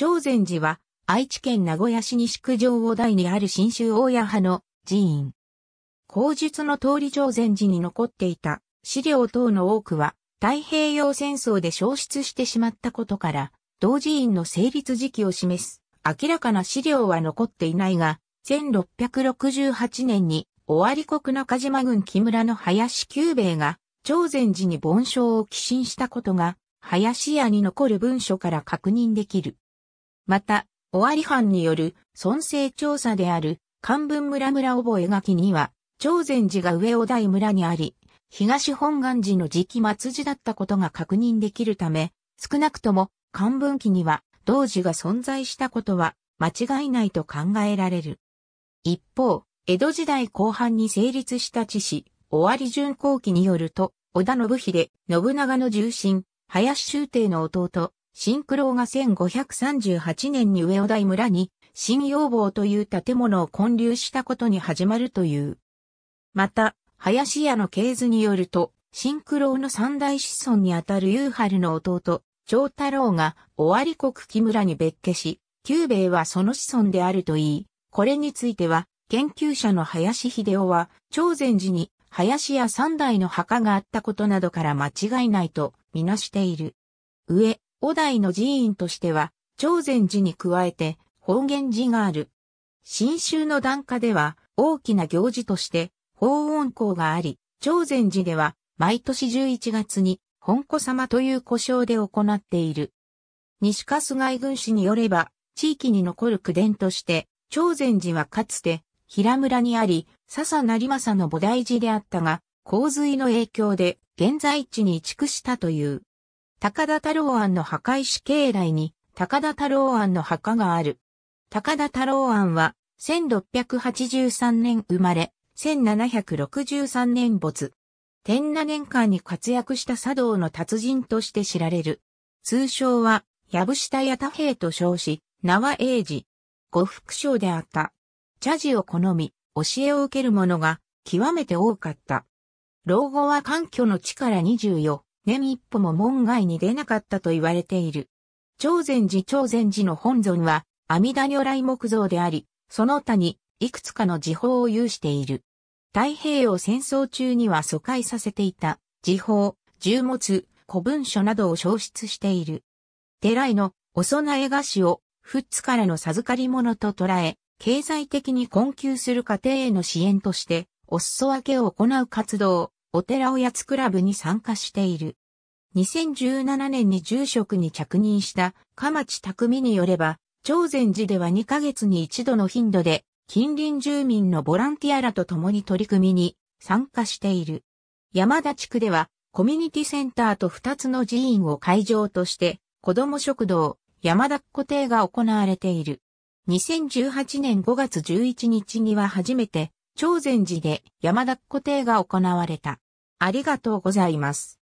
長禅寺は愛知県名古屋市西区上大台にある新州大家派の寺院。口述の通り長禅寺に残っていた資料等の多くは太平洋戦争で消失してしまったことから、同寺院の成立時期を示す明らかな資料は残っていないが、1668年に尾張国中島郡木村の林久兵衛が長禅寺に盆章を寄進したことが、林家に残る文書から確認できる。また、尾張藩による尊政調査である漢文村村覚書には、長禅寺が上尾台村にあり、東本願寺の時期末時だったことが確認できるため、少なくとも漢文記には同寺が存在したことは間違いないと考えられる。一方、江戸時代後半に成立した知史、尾張巡行記によると、織田信秀、信長の重臣、林周帝の弟、新九郎が1538年に上尾台村に、新要望という建物を建立したことに始まるという。また、林家の系図によると、新九郎の三代子孫にあたる優春の弟、長太郎が尾張国木村に別家し、久兵衛はその子孫であると言い、これについては、研究者の林秀夫は、長禅寺に林家三代の墓があったことなどから間違いないとみなしている。上、お代の寺院としては、長禅寺に加えて方言寺がある。新州の檀家では大きな行事として法音校があり、長禅寺では毎年11月に本子様という故障で行っている。西春日井軍師によれば、地域に残る区伝として、長禅寺はかつて平村にあり、笹成政の菩提寺であったが、洪水の影響で現在地に移築したという。高田太郎庵の墓石境内に高田太郎庵の墓がある。高田太郎庵は1683年生まれ、1763年没。天那年間に活躍した茶道の達人として知られる。通称は、藪下屋太平と称し、名は英治。呉服商であった。茶事を好み、教えを受ける者が極めて多かった。老後は環境の地から24年一歩も門外に出なかったと言われている。長禅寺長禅寺の本尊は阿弥陀如来木像であり、その他にいくつかの時報を有している。太平洋戦争中には疎開させていた時報、重物、古文書などを消失している。寺井のお供え菓子を富津からの授かり物と捉え、経済的に困窮する家庭への支援として、お裾分けを行う活動、お寺おやつクラブに参加している。2017年に住職に着任した鎌地匠によれば、長禅寺では2ヶ月に一度の頻度で、近隣住民のボランティアらと共に取り組みに参加している。山田地区では、コミュニティセンターと2つの寺院を会場として、子供食堂、山田っ子亭が行われている。2018年5月11日には初めて、超禅寺で山田古亭が行われた。ありがとうございます。